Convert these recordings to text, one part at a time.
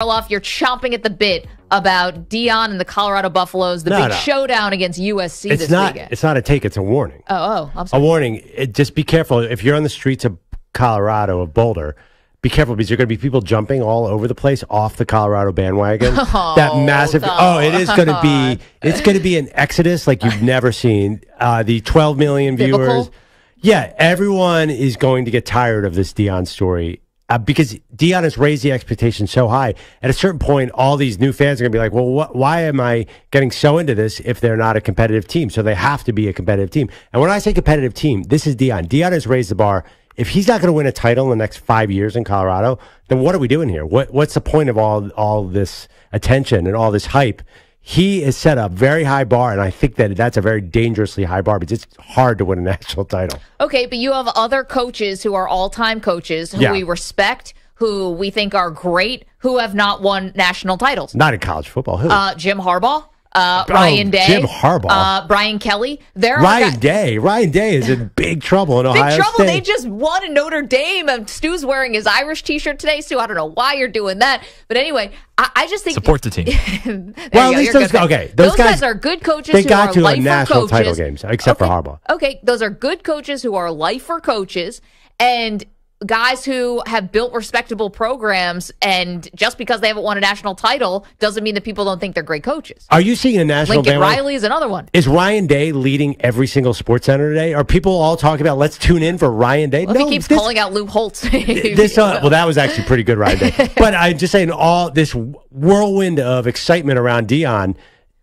Perloff, you're chomping at the bit about Deion and the Colorado Buffaloes, the No, big no. showdown against USC It's this not. weekend. It's not a take. It's a warning. oh, oh, I'm sorry. a warning. It, just be careful if you're on the streets of Colorado of Boulder. Be careful because are going to be people jumping all over the place off the Colorado bandwagon. that massive. no. Oh, it is going to be. It's going to be an exodus like you've never seen. Uh, the 12 million Biblical? viewers. Yeah, everyone is going to get tired of this Deion story. Uh, because Deion has raised the expectation so high. At a certain point, all these new fans are going to be like, well, wh- why am I getting so into this if they're not a competitive team? So they have to be a competitive team. And when I say competitive team, this is Deion. Deion has raised the bar. If he's not going to win a title in the next five years in Colorado, then what are we doing here? What, what's the point of all, all this attention and all this hype? He has set a very high bar, and I think that that's a very dangerously high bar because it's hard to win a national title. Okay, but you have other coaches who are all time coaches who Yeah. we respect, who we think are great, who have not won national titles. Not in college football. Who? Uh, Jim Harbaugh, uh, Oh, Ryan Day, Jim Harbaugh. uh, Brian Kelly. There are Ryan guys- Day. Ryan Day is in big trouble in Big Ohio trouble. State. They just won in Notre Dame. And Stu's wearing his Irish T-shirt today. Stu, I don't know why you're doing that, but anyway, I, I just think Support the team. Well, at least those- okay, those guys- are good coaches. they who got are to a national coaches. title games, except for Harbaugh. Okay, those are good coaches who are lifer coaches and guys who have built respectable programs. And just because they haven't won a national title doesn't mean that people don't think they're great coaches. Are you seeing a national Lincoln bandwagon? Riley is another one. Is Ryan Day leading every single sports center today? Are people all talking about let's tune in for Ryan Day? Well, if he keeps this, calling out Lou Holtz. this uh, well, that was actually pretty good Ryan Day. but I'm just saying, all this whirlwind of excitement around Deion.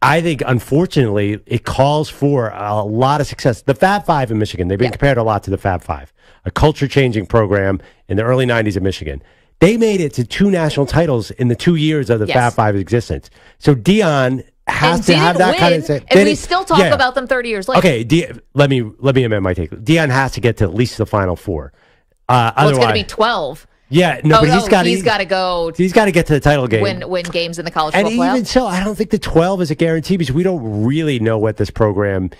I think, unfortunately, it calls for a lot of success. The Fab Five in Michigan, they've been Yeah. compared a lot to the Fab Five, a culture changing program in the early 90s in Michigan. They made it to two national titles in the two years of the Yes. Fab Five's existence. So Deion has and to have that win, kind of. say- and we still talk yeah. about them 30 years later. Okay, D- let me let me amend my take. Deion has to get to at least the final four. Uh, Well, it's going to be 12. yeah, no, oh, but no, he's got he's got to go he's got to get to the title game. win win games in the college and football even playoff. so, I don't think the twelve is a guarantee because we don't really know what this program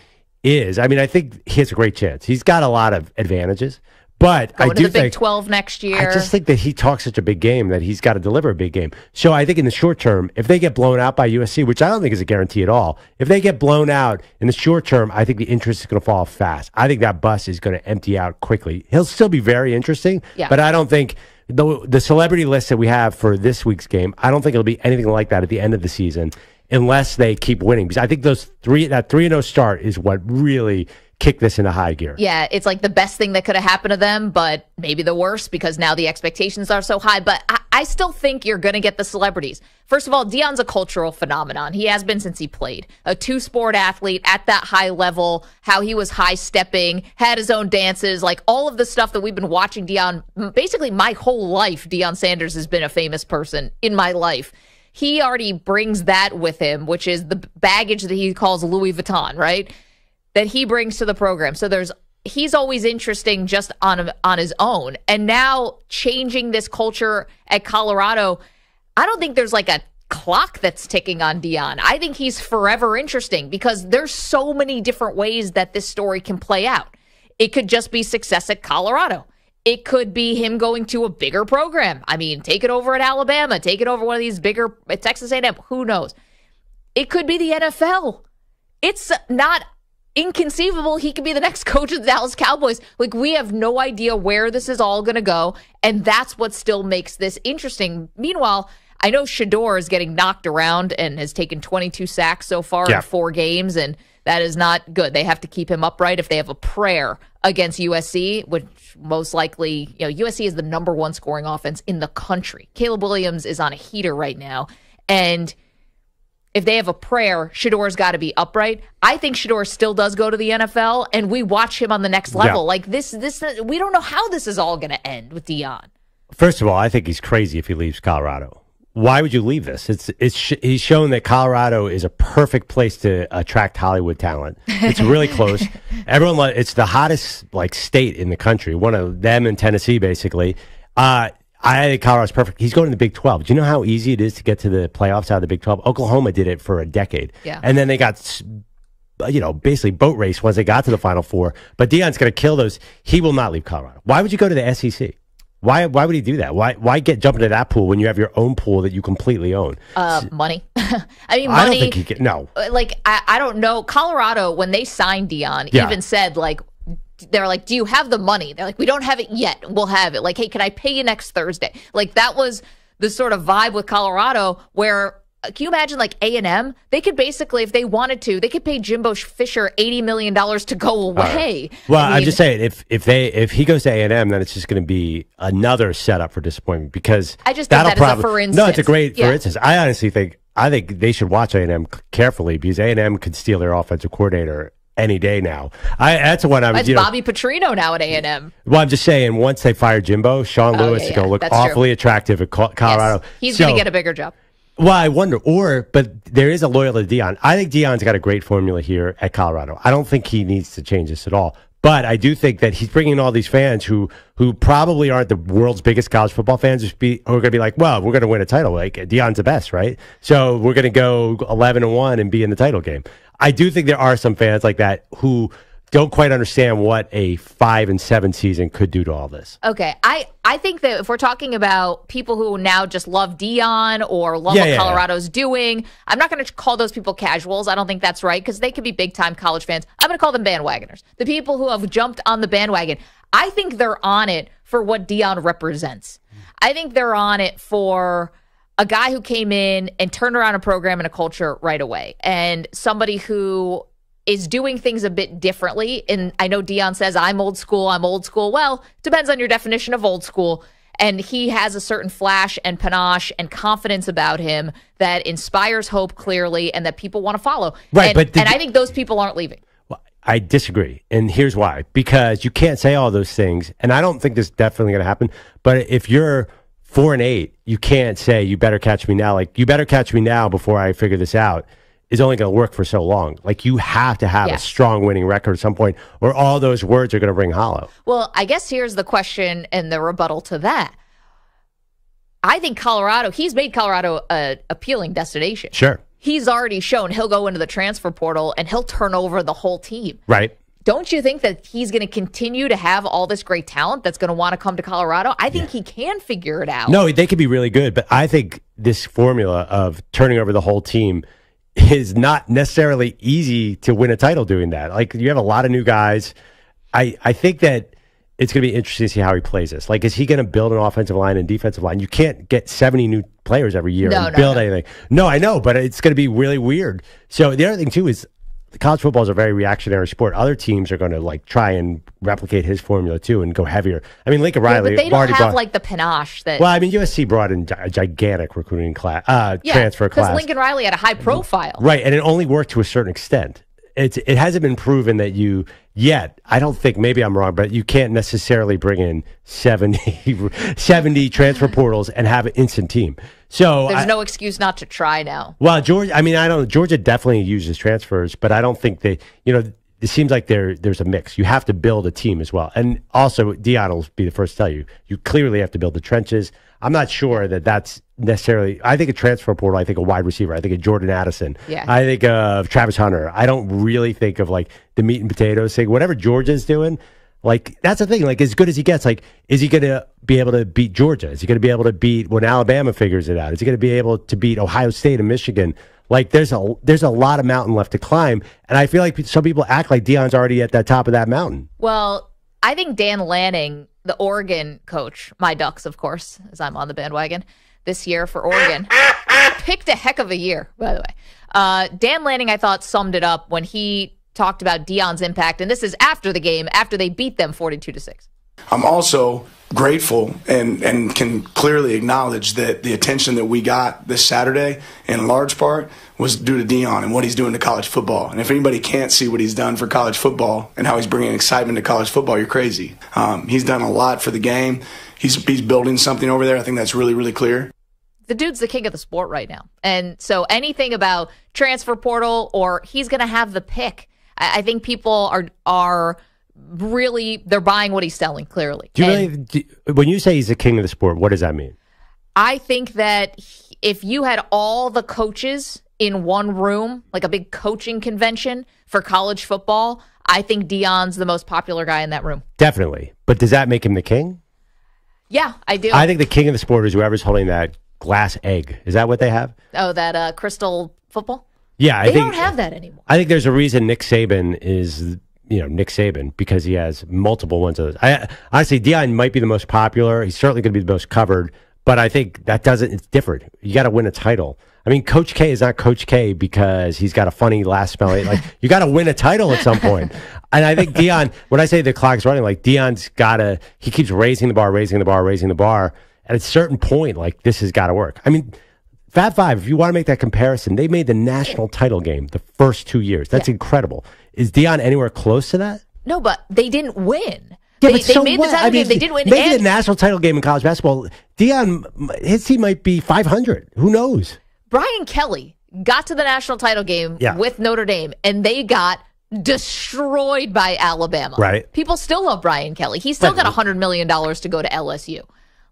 is. I mean, I think he has a great chance. He's got a lot of advantages, but Going I to do the Big think 12 next year. I just think that he talks such a big game that he's got to deliver a big game. So I think in the short term, if they get blown out by USC, which I don't think is a guarantee at all, if they get blown out in the short term, I think the interest is going to fall fast. I think that bus is going to empty out quickly. He'll still be very interesting, Yeah. but I don't think the the celebrity list that we have for this week's game, I don't think it'll be anything like that at the end of the season unless they keep winning. Because I think those three that three and zero start is what really kicked this into high gear. yeah, it's like the best thing that could have happened to them, but maybe the worst because now the expectations are so high. But I, I still think you're going to get the celebrities. First of all, Deion's a cultural phenomenon. He has been since he played. A two sport athlete at that high level, how he was high stepping, had his own dances, like all of the stuff that we've been watching Deion. Basically, my whole life, Deion Sanders has been a famous person in my life. He already brings that with him, which is the baggage that he calls Louis Vuitton, right? that he brings to the program. So there's he's always interesting just on on his own. And now changing this culture at Colorado, I don't think there's like a clock that's ticking on Deion. I think he's forever interesting because there's so many different ways that this story can play out. It could just be success at Colorado. It could be him going to a bigger program. I mean, take it over at Alabama, take it over one of these bigger at Texas A&M. Who knows? It could be the NFL. It's not inconceivable he could be the next coach of the Dallas Cowboys. Like we have no idea where this is all going to go, and that's what still makes this interesting. Meanwhile, I know Shedeur is getting knocked around and has taken 22 sacks so far Yeah. in four games, and that is not good. They have to keep him upright if they have a prayer against USC, which most likely, you know, USC is the number one scoring offense in the country. Caleb Williams is on a heater right now, and if they have a prayer, Shedeur's got to be upright. I think Shedeur still does go to the NFL, and we watch him on the next level. Yeah. Like this, this we don't know how this is all going to end with Deion. First of all, I think he's crazy if he leaves Colorado. Why would you leave this? It's it's sh- he's shown that Colorado is a perfect place to attract Hollywood talent. It's really close. Everyone, lo- it's the hottest like state in the country. One of them in Tennessee, basically. Uh, I think Colorado's perfect. He's going to the Big Twelve. Do you know how easy it is to get to the playoffs out of the Big Twelve? Oklahoma did it for a decade, Yeah. and then they got s- you know, basically boat race once they got to the Final Four. But Deion's going to kill those. He will not leave Colorado. Why would you go to the SEC? Why why would he do that? Why why get jump into that pool when you have your own pool that you completely own? Uh, money. I mean, money. I don't think he can. No, uh, like I, I don't know. Colorado when they signed Deion, Yeah. even said like they're like, "Do you have the money?" They're like, "We don't have it yet. We'll have it." Like, "Hey, can I pay you next Thursday?" Like that was the sort of vibe with Colorado where. Uh, Can you imagine like A and M? They could basically, if they wanted to, they could pay Jimbo Fisher eighty million dollars to go away. Well, I I'm mean, just saying if if they if he goes to A and M, then it's just going to be another setup for disappointment because I just think that'll that is a probably for no, it's a great Yeah. for instance. I honestly think I think they should watch A and M carefully because A and M could steal their offensive coordinator any day now. I that's what I was. It's You know, Bobby Petrino now at A and M. well, I'm just saying once they fire Jimbo, Sean Oh, Lewis yeah, is going to yeah, look that's true. awfully attractive at Colorado. Yes, he's So- going to get a bigger job. Well, I wonder, or but there is a loyalty to Deion. I think Deion's got a great formula here at Colorado. I don't think he needs to change this at all. But I do think that he's bringing all these fans who who probably aren't the world's biggest college football fans, just be, who are going to be like, well, we're going to win a title. Like Deion's the best, right? So we're going to go eleven and one and be in the title game. I do think there are some fans like that who don't quite understand what a five and seven season could do to all this. Okay, I I think that if we're talking about people who now just love Deion or love Yeah, what yeah, yeah. Colorado's doing, I'm not going to call those people casuals. I don't think that's right because they could be big time college fans. I'm going to call them bandwagoners. The people who have jumped on the bandwagon. I think they're on it for what Deion represents. I think they're on it for a guy who came in and turned around a program and a culture right away, and somebody who is doing things a bit differently. And I know Deion says, I'm old school, I'm old school. Well, depends on your definition of old school. And he has a certain flash and panache and confidence about him that inspires hope clearly and that people want to follow. Right, and, but did and I think those people aren't leaving. Well, I disagree. And here's why. Because you can't say all those things. And I don't think this is definitely going to happen. But if you're four and eight, you can't say, you better catch me now. Like, you better catch me now before I figure this out is only going to work for so long. Like, you have to have Yeah. a strong winning record at some point, or all those words are going to ring hollow. Well, I guess here's the question and the rebuttal to that. I think Colorado, he's made Colorado a appealing destination. Sure. He's already shown he'll go into the transfer portal and he'll turn over the whole team. Right. Don't you think that he's going to continue to have all this great talent that's going to want to come to Colorado? I think he can figure it out. No, they could be really good, but I think this formula of turning over the whole team is not necessarily easy to win a title doing that. Like you have a lot of new guys. I I think that it's going to be interesting to see how he plays this. Like, is he going to build an offensive line and defensive line? You can't get 70 new players every year No, and no, build no. anything. No, I know, but it's going to be really weird. So the other thing too is college football is a very reactionary sport. Other teams are going to like try and replicate his formula too and go heavier. I mean, Lincoln Yeah, Riley but they don't have brought- like the panache that. well, I mean, USC brought in a gigantic recruiting class, uh, transfer because class, Lincoln Riley had a high profile. right? And it only worked to a certain extent. It's it hasn't been proven that you yet. I don't think maybe I'm wrong, but you can't necessarily bring in 70, 70 transfer portals and have an instant team. So There's I- no excuse not to try now. well, Georgia. I mean, I don't. Georgia definitely uses transfers, but I don't think they. You know, it seems like there there's a mix. You have to build a team as well, and also Deion will be the first to tell you. You clearly have to build the trenches. I'm not sure that that's necessarily. I think a transfer portal. I think a wide receiver. I think of Jordan Addison. Yeah. I think of Travis Hunter. I don't really think of like the meat and potatoes thing. Whatever Georgia's doing. Like that's the thing. Like as good as he gets, like is he going to be able to beat Georgia? Is he going to be able to beat when Alabama figures it out? Is he going to be able to beat Ohio State and Michigan? Like there's a there's a lot of mountain left to climb, and I feel like some people act like Deion's already at that top of that mountain. Well, I think Dan Lanning, the Oregon coach, my Ducks, of course, as I'm on the bandwagon this year for Oregon, picked a heck of a year, by the way. Uh, Dan Lanning, I thought, summed it up when he talked about Deion's impact, and this is after the game, after they beat them 42 to 6. I'm also grateful and, and can clearly acknowledge that the attention that we got this Saturday, in large part, was due to Deion and what he's doing to college football. And if anybody can't see what he's done for college football and how he's bringing excitement to college football, you're crazy. Um, he's done a lot for the game. He's, he's building something over there. I think that's really, really clear. The dude's the king of the sport right now. And so anything about transfer portal or he's going to have the pick, I, I think people are are really they're buying what he's selling clearly. Do you And really? Do, when you say he's the king of the sport, what does that mean? I think that he- if you had all the coaches in one room, like a big coaching convention for college football, I think Deion's the most popular guy in that room. Definitely, but does that make him the king? Yeah, I do. I think the king of the sport is whoever's holding that glass egg. Is that what they have? oh, that uh, crystal football. Yeah, I They think don't have that anymore. I think there's a reason Nick Saban is you know Nick Saban because he has multiple ones of those. I honestly Deion might be the most popular. He's certainly going to be the most covered, but I think that doesn't. It's different. You got to win a title. I mean, Coach K is not Coach K because he's got a funny last spell. Like you got to win a title at some point. And I think Deion, when I say the clock's running, like Deion's got to. He keeps raising the bar, raising the bar, raising the bar. At a certain point, like this has got to work. I mean. Fab Five, if you want to make that comparison, they made the national title game the first two years. That's incredible. Is Deion anywhere close to that? No, but they didn't win. Yeah, they, but they so made what? the title I mean, game. They didn't win. Making and the national title game in college basketball, Deion, his team might be 500. Who knows? Brian Kelly got to the national title game Yeah. with Notre Dame, and they got destroyed by Alabama. Right. People still love Brian Kelly. He's still Right. got $100 million to go to LSU.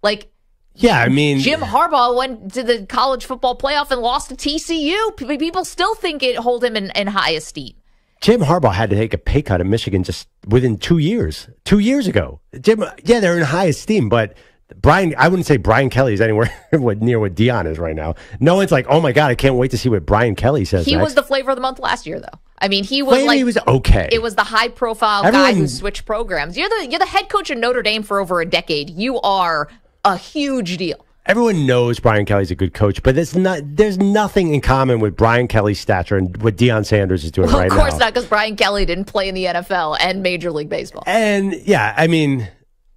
Like, Yeah, I mean, Jim Harbaugh went to the college football playoff and lost to TCU. People still think it hold him in, in high esteem. Jim Harbaugh had to take a pay cut in Michigan just within two years. Two years ago, Jim. Yeah, they're in high esteem, but Brian, I wouldn't say Brian Kelly is anywhere near what Deion is right now. No one's like, oh my god, I can't wait to see what Brian Kelly says. He next. was the flavor of the month last year, though. I mean, he was like he was okay. It was the high profile guy who switched programs. You're the you're the head coach of Notre Dame for over a decade. You are a huge deal. Everyone knows Brian Kelly's a good coach, but there's not there's nothing in common with Brian Kelly's stature and what Deion Sanders is doing Well, right now. of course now. not, because Brian Kelly didn't play in the NFL and Major League Baseball. And yeah, I mean,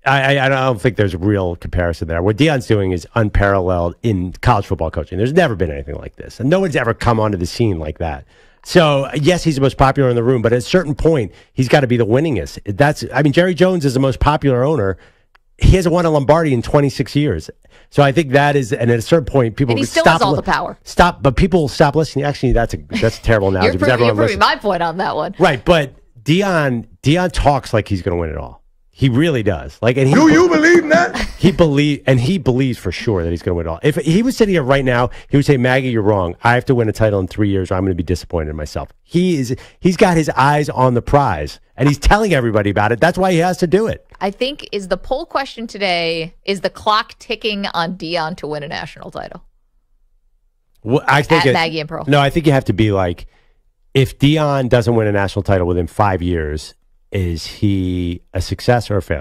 I, I, I don't think there's a real comparison there. What Deion's doing is unparalleled in college football coaching. There's never been anything like this, and no one's ever come onto the scene like that. So yes, he's the most popular in the room, but at a certain point, he's got to be the winningest. That's I mean, Jerry Jones is the most popular owner. He hasn't won a Lombardi in 26 years. So I think that is, and at a certain point, people And he still stop has all the power. Stop, but people stop listening. Actually, that's a that's a terrible analogy You're, proving, you're proving my point on that one. Right, but Deion Deion talks like he's going to win it all. He really does. Like, and he Do you believe in that? he believe and he believes for sure that he's going to win it all. If he was sitting here right now, he would say, "Maggie, you're wrong. I have to win a title in three years, or I'm going to be disappointed in myself." He is. He's got his eyes on the prize, and he's telling everybody about it. That's why he has to do it. I think is the poll question today: Is the clock ticking on Deion to win a national title? Well, I think At it- Maggie and Pearl. No, I think you have to be like, if Deion doesn't win a national title within five years, is he a success or a failure?